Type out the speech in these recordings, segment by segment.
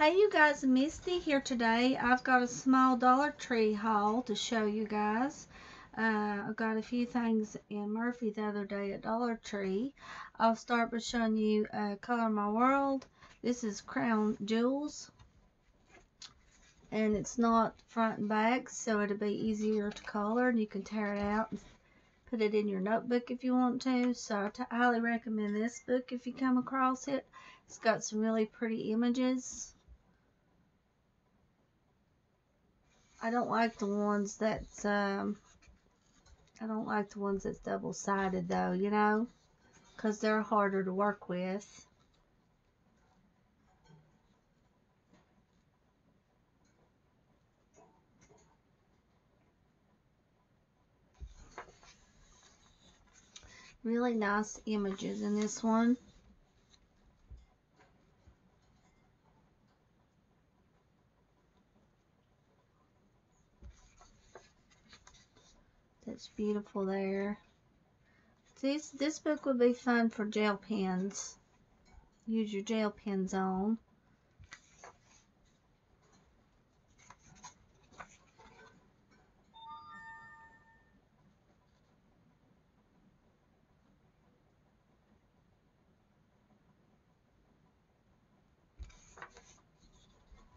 Hey you guys, Misty here today. I've got a small Dollar Tree haul to show you guys. Uh, I got a few things in Murphy the other day at Dollar Tree. I'll start by showing you uh, Color My World. This is Crown Jewels. And it's not front and back, so it'll be easier to color. And you can tear it out and put it in your notebook if you want to. So I highly recommend this book if you come across it. It's got some really pretty images. I don't like the ones that's um I don't like the ones that's double-sided though, you know, because they're harder to work with. Really nice images in this one. That's beautiful there. This this book would be fun for gel pens. Use your gel pens on.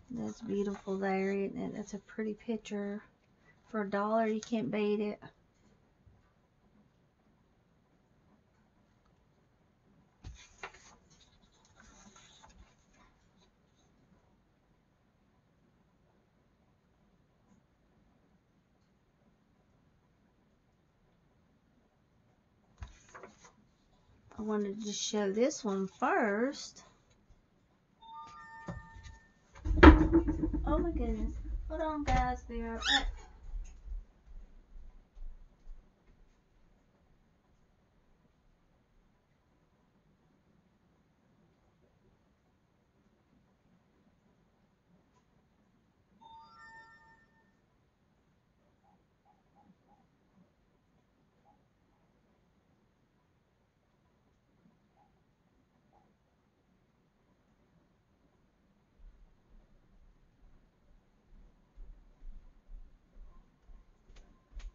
That's beautiful there, isn't it? That's a pretty picture. For a dollar, you can't beat it. I wanted to show this one first. Oh my goodness. Hold on guys, be right back.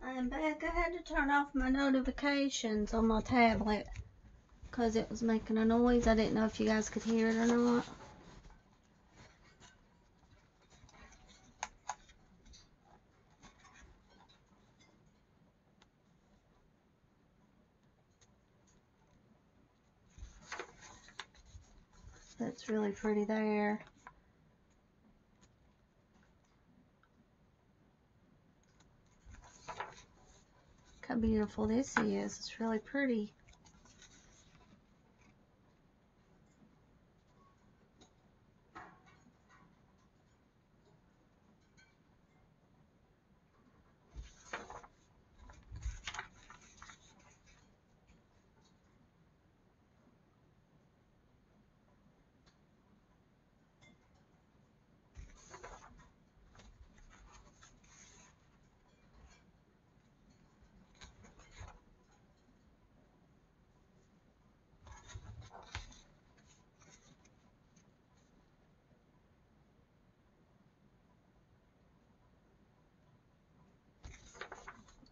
Um, I am back. I had to turn off my notifications on my tablet because it was making a noise. I didn't know if you guys could hear it or not. That's really pretty there. How beautiful this is. It's really pretty.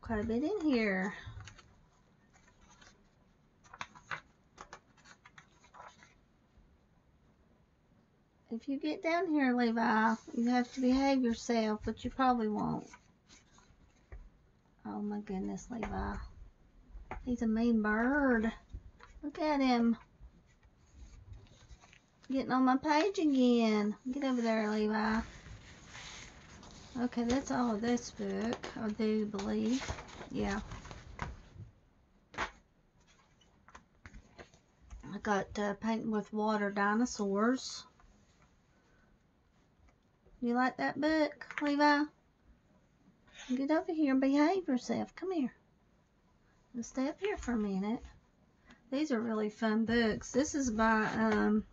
Quite a bit in here. If you get down here, Levi, you have to behave yourself, but you probably won't. Oh my goodness, Levi. He's a mean bird. Look at him. Getting on my page again. Get over there, Levi. Okay, that's all of this book, I do believe. Yeah. I got uh, Painting with Water Dinosaurs. You like that book, Levi? Get over here and behave yourself. Come here. Let's stay up here for a minute. These are really fun books. This is by um,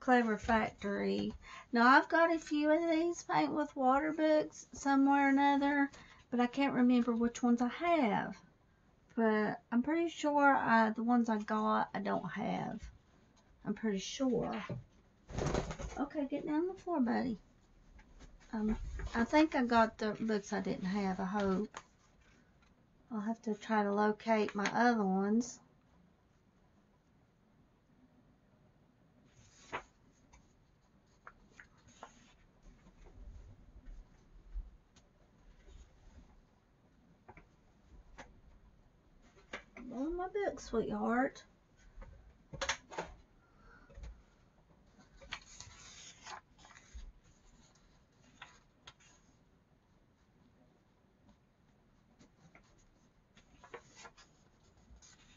Clever Factory. Now, I've got a few of these paint with water books somewhere or another, but I can't remember which ones I have. But I'm pretty sure I, the ones I got, I don't have. I'm pretty sure. Okay. Get down on the floor, buddy. Um, I think I got the books I didn't have, I hope. I'll have to try to locate my other ones. Book, sweetheart.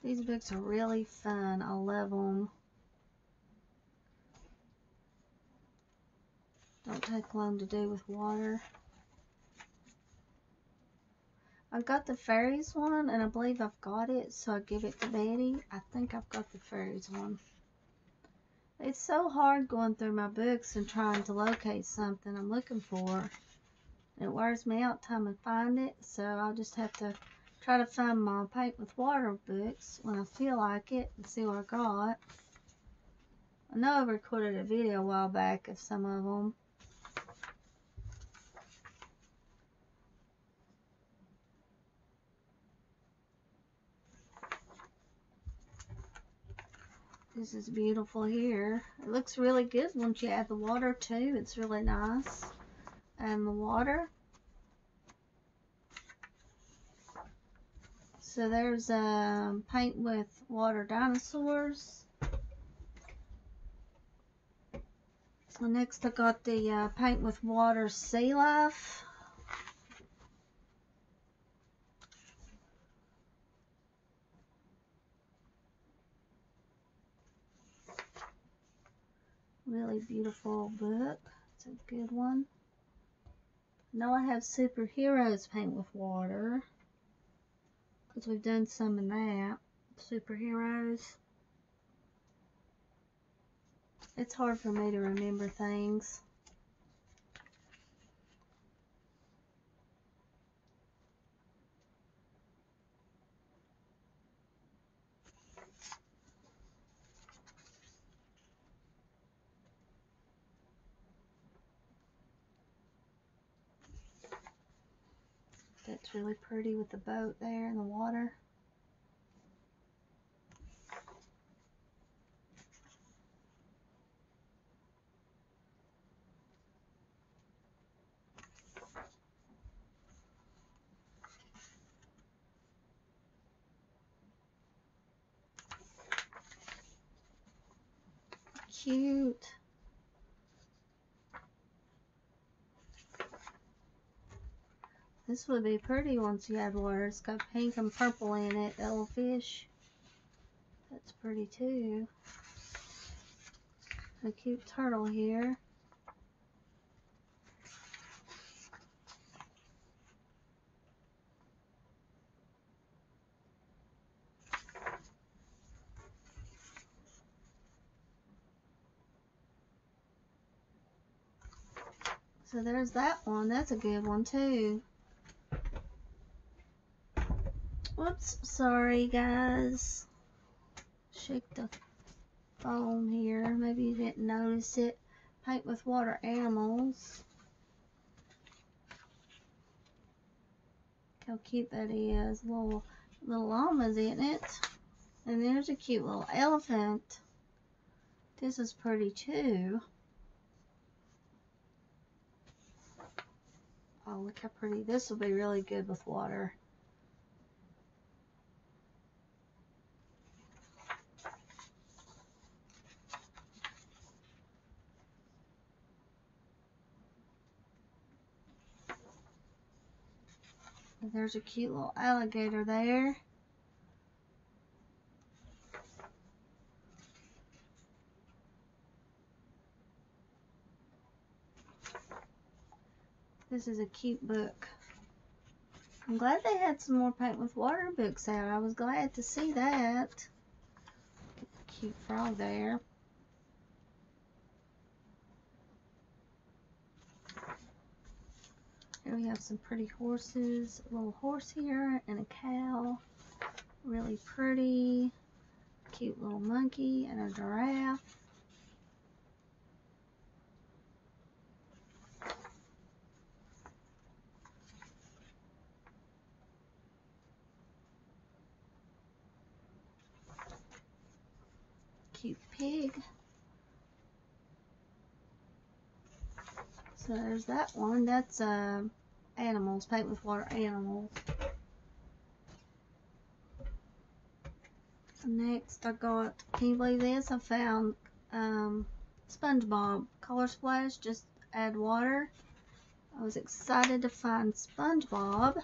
These books are really fun. I love them. Don't take long to do with water. I got the fairies one, and I believe I've got it, so I give it to Betty. I think I've got the fairies one. It's so hard going through my books and trying to locate something I'm looking for. It wears me out time to find it, so I'll just have to try to find my paint with water books when I feel like it and see what I got. I know I recorded a video a while back of some of them. This is beautiful here. It looks really good once you add the water too. It's really nice. And the water. So there's um, paint with water dinosaurs. So next I got the uh, paint with water sea life. Really beautiful book. It's a good one. Now I have superheroes paint with water. Because we've done some in that. Superheroes. It's hard for me to remember things. That's really pretty with the boat there in the water. Cute. This would be pretty once you add water. It's got pink and purple in it. Little fish. That's pretty too. A cute turtle here. So there's that one. That's a good one too. Whoops, sorry guys. Shake the phone here. Maybe you didn't notice it. Paint with water animals. How cute that is. Little little llamas in it. And there's a cute little elephant. This is pretty too. Oh, look how pretty. This will be really good with water. There's a cute little alligator there. This is a cute book. I'm glad they had some more paint with water books out. I was glad to see that. Cute frog there. And we have some pretty horses. A little horse here and a cow. Really pretty. Cute little monkey and a giraffe. Cute pig. So there's that one. That's a animals, paint with water animals. Next I got, can you believe this? I found um, SpongeBob Color Splash, just add water. I was excited to find SpongeBob.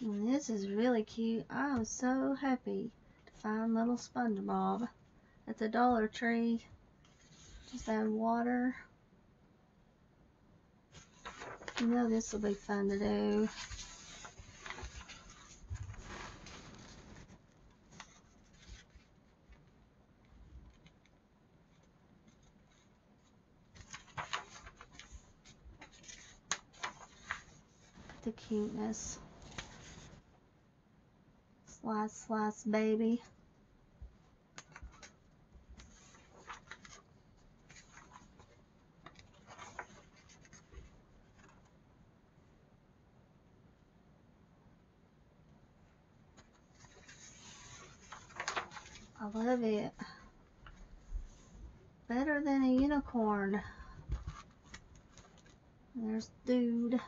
And this is really cute. I was so happy to find little SpongeBob at the Dollar Tree. Just add water. You know this will be fun to do. The cuteness. Slice, slice, baby. I love it. Better than a unicorn. There's dude.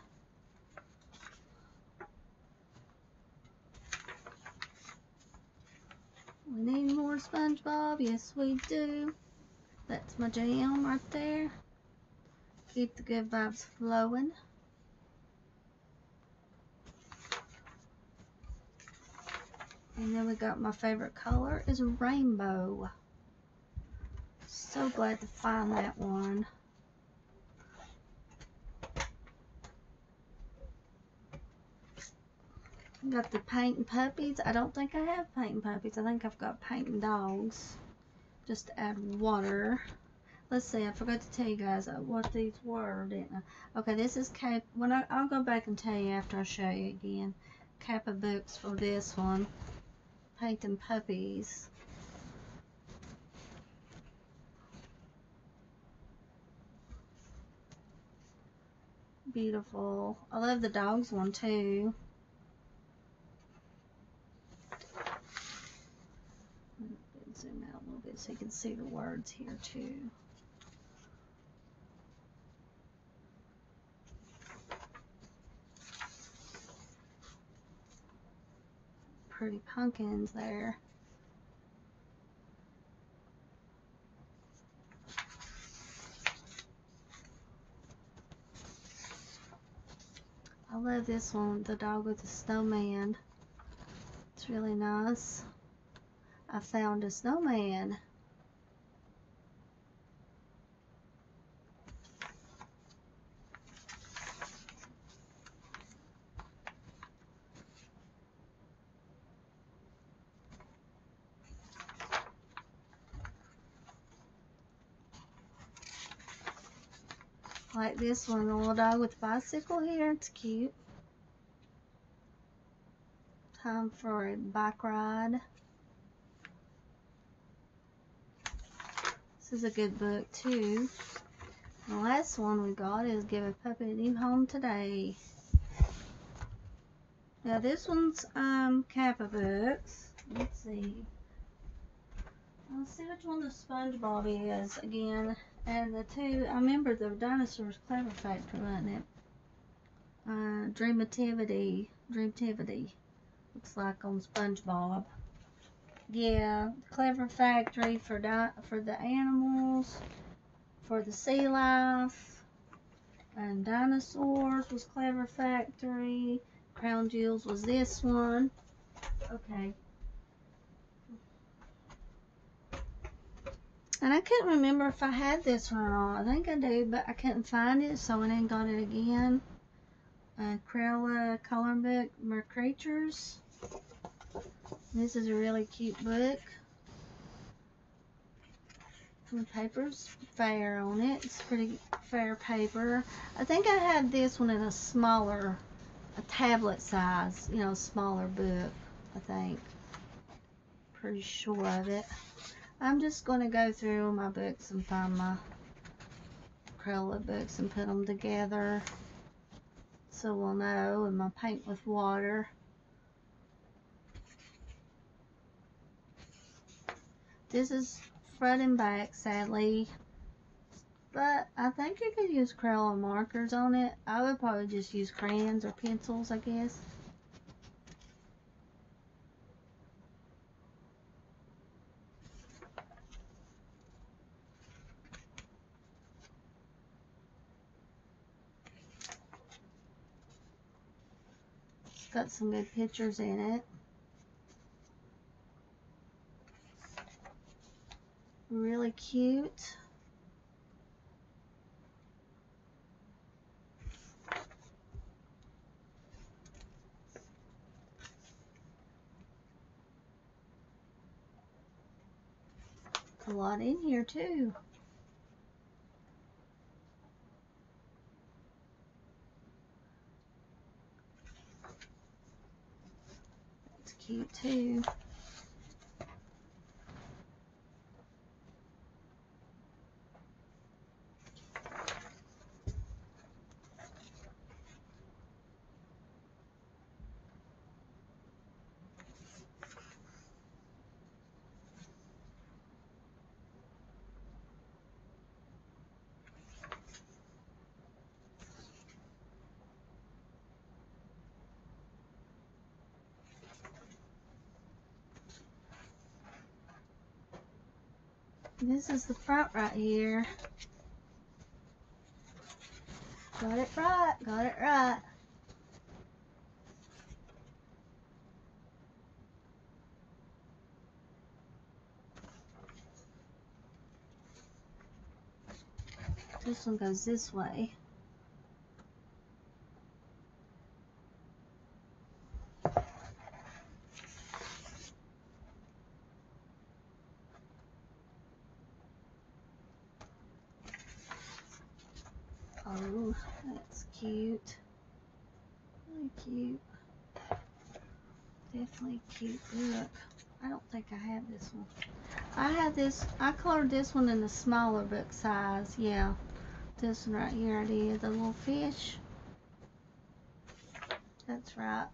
We need more SpongeBob. Yes, we do. That's my jam right there. Keep the good vibes flowing. And then we got my favorite color is rainbow. So glad to find that one. Got the painting puppies. I don't think I have painting puppies. I think I've got painting dogs. Just add water. Let's see. I forgot to tell you guys uh, what these were, didn't I? Okay, this is Cap. When I, I'll go back and tell you after I show you again. Kappa books for this one painting puppies. Beautiful. I love the dogs one too. Zoom out a little bit so you can see the words here too. pretty pumpkins there. I love this one, the dog with the snowman. It's really nice. I found a snowman. Like this one, the little dog with the bicycle here. It's cute. Time for a bike ride. This is a good book too. The last one we got is Give a Puppy a New Home Today. Now this one's um Kappa books. Let's see. Let's see which one the SpongeBob is again. And the two, I remember the Dinosaurs Clever Factory, wasn't it? Uh, Dreamativity, Dreamtivity, looks like on SpongeBob. Yeah, Clever Factory for di for the animals, for the sea life, and Dinosaurs was Clever Factory. Crown Jewels was this one. Okay. And I couldn't remember if I had this one or not. I think I do, but I couldn't find it, so I then got it again. Uh, Crayola coloring book, Mer Creatures. This is a really cute book. The paper's fair on it. It's pretty fair paper. I think I had this one in a smaller, a tablet size, you know, smaller book, I think. Pretty sure of it. I'm just going to go through my books and find my Crayola books and put them together so we'll know and my paint with water this is front and back, sadly. But I think you could use Crayola markers on it. I would probably just use crayons or pencils, I guess. Got some good pictures in it. Really cute. A lot in here too. Cute too. This is the front right here. Got it right, got it right. This one goes this way. That's cute. Really cute. Definitely cute book. I don't think I have this one. I have this, I colored this one in the smaller book size. Yeah, this one right here I did. The little fish. That's right.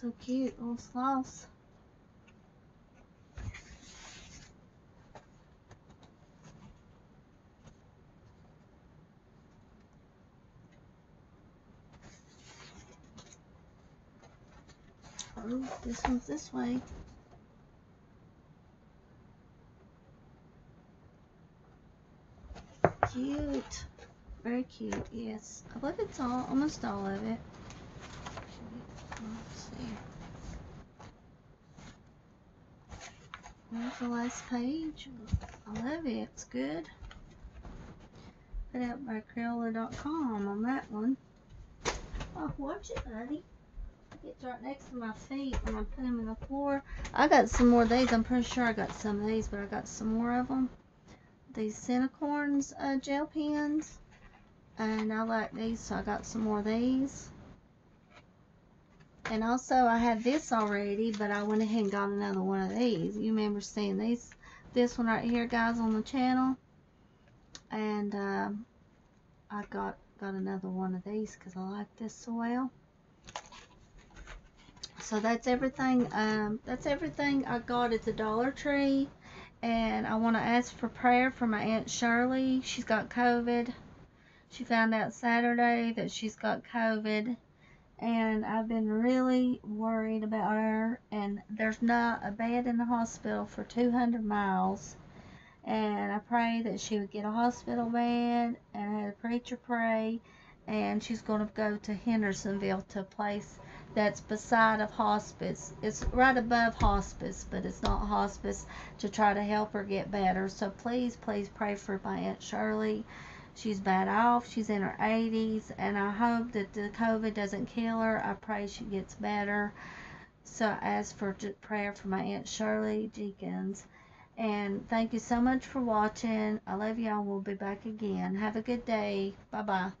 So cute, little sloths. Oh, this one's this way. Cute. Very cute, yes. I believe it's all, almost all of it. Let's see. There's the last page. I love it. It's good. Put out by Crayola.com on that one. Oh, watch it, buddy. It's right next to my feet when I put them in the floor. I got some more of these. I'm pretty sure I got some of these, but I got some more of them. These Cinecorns uh, gel pens. And I like these, so I got some more of these. And also, I had this already, but I went ahead and got another one of these. You remember seeing these, this one right here, guys, on the channel. And uh, I got got another one of these because I like this so well. So that's everything. Um, that's everything I got at the Dollar Tree. And I want to ask for prayer for my Aunt Shirley. She's got COVID. She found out Saturday that she's got COVID and I've been really worried about her and there's not a bed in the hospital for 200 miles and I pray that she would get a hospital bed and I had a preacher pray and she's going to go to Hendersonville to a place that's beside of hospice. It's right above hospice, but it's not hospice to try to help her get better. So please, please pray for my Aunt Shirley. She's bad off. She's in her 80s, and I hope that the COVID doesn't kill her. I pray she gets better. So I ask for prayer for my Aunt Shirley Jenkins. And thank you so much for watching. I love y'all. We'll be back again. Have a good day. Bye bye.